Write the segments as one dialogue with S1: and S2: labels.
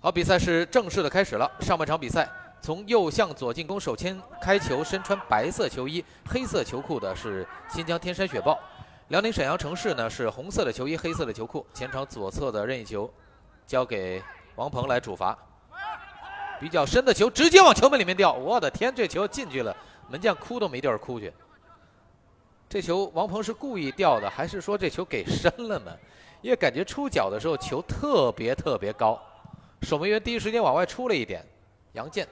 S1: 好，比赛是正式的开始了。上半场比赛，从右向左进攻，手牵开球，身穿白色球衣、黑色球裤的是新疆天山雪豹；辽宁沈阳城市呢是红色的球衣、黑色的球裤。前场左侧的任意球交给王鹏来主罚，比较深的球直接往球门里面掉。我的天，这球进去了，门将哭都没地儿哭去。这球王鹏是故意掉的，还是说这球给深了呢？因为感觉出脚的时候球特别特别高，守门员第一时间往外出了一点。杨健，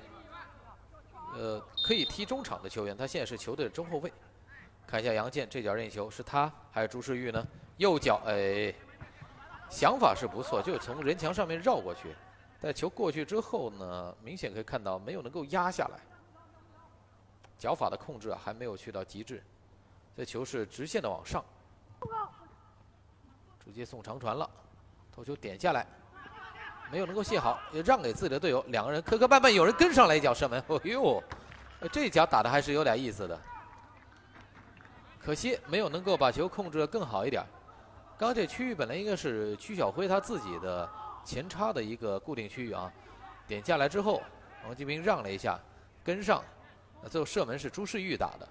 S1: 呃，可以踢中场的球员，他现在是球队的中后卫。看一下杨健这脚任意球是他还是朱世玉呢？右脚，哎，想法是不错，就是从人墙上面绕过去，但球过去之后呢，明显可以看到没有能够压下来，脚法的控制啊还没有去到极致。这球是直线的往上，直接送长传了，头球点下来，没有能够卸好，让给自己的队友。两个人磕磕绊绊，有人跟上来一脚射门。哎呦，这一脚打的还是有点意思的，可惜没有能够把球控制的更好一点。刚刚这区域本来应该是曲晓辉他自己的前插的一个固定区域啊，点下来之后，王继兵让了一下，跟上，最后射门是朱世玉打的。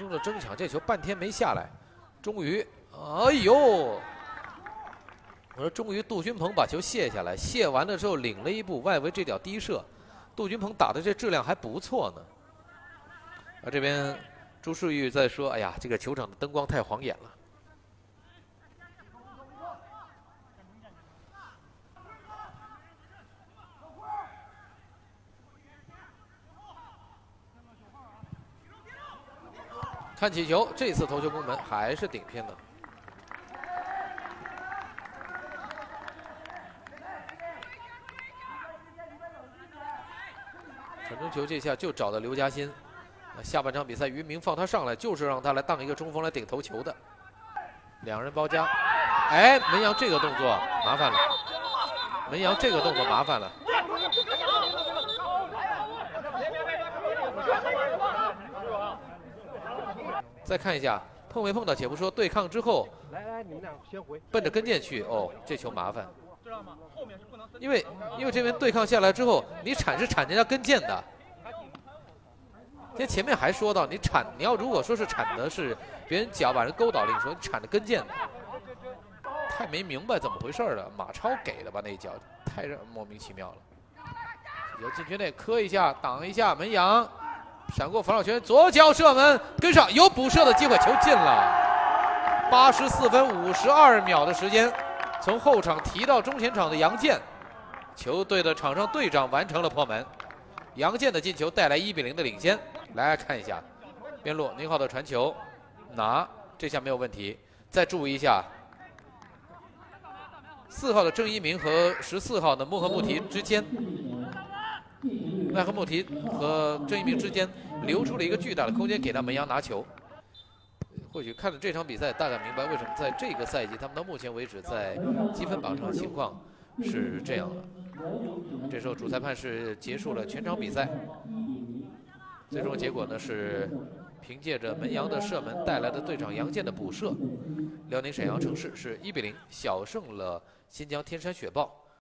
S1: 中的争抢，这球半天没下来，终于，哎呦！我说终于，杜君鹏把球卸下来，卸完了之后领了一步，外围这脚低射，杜君鹏打的这质量还不错呢。啊这边朱世玉在说：“哎呀，这个球场的灯光太晃眼了。”看起球，这次头球攻门还是顶偏的。传中球这下就找到刘嘉欣。下半场比赛，于明放他上来，就是让他来当一个中锋来顶头球的。两人包夹，哎，门阳这个动作麻烦了。门阳这个动作麻烦了。再看一下碰没碰到，且不说对抗之后，来来，你们俩先回，奔着跟腱去哦，这球麻烦，知道吗？后面是不能，因为因为这边对抗下来之后，你铲是铲人家跟腱的。这前面还说到，你铲你要如果说是铲的是别人脚把人勾倒了，你说你铲的跟腱的，太没明白怎么回事了。马超给的吧那一脚，太让莫名其妙了。有禁区内磕一下，挡一下门阳。闪过防守圈，左脚射门，跟上有补射的机会，球进了。八十四分五十二秒的时间，从后场提到中前场的杨健，球队的场上队长完成了破门。杨健的进球带来一比零的领先。来看一下，边路宁浩的传球，拿这下没有问题。再注意一下，四号的郑一鸣和十四号的穆赫穆提之间。奈何穆提和郑一鸣之间留出了一个巨大的空间，给到门阳拿球。或许看了这场比赛，大概明白为什么在这个赛季，他们到目前为止在积分榜上情况是这样的。这时候主裁判是结束了全场比赛，最终结果呢是凭借着门阳的射门带来的队长杨健的补射，辽宁沈阳城市是一比零小胜了新疆天山雪豹。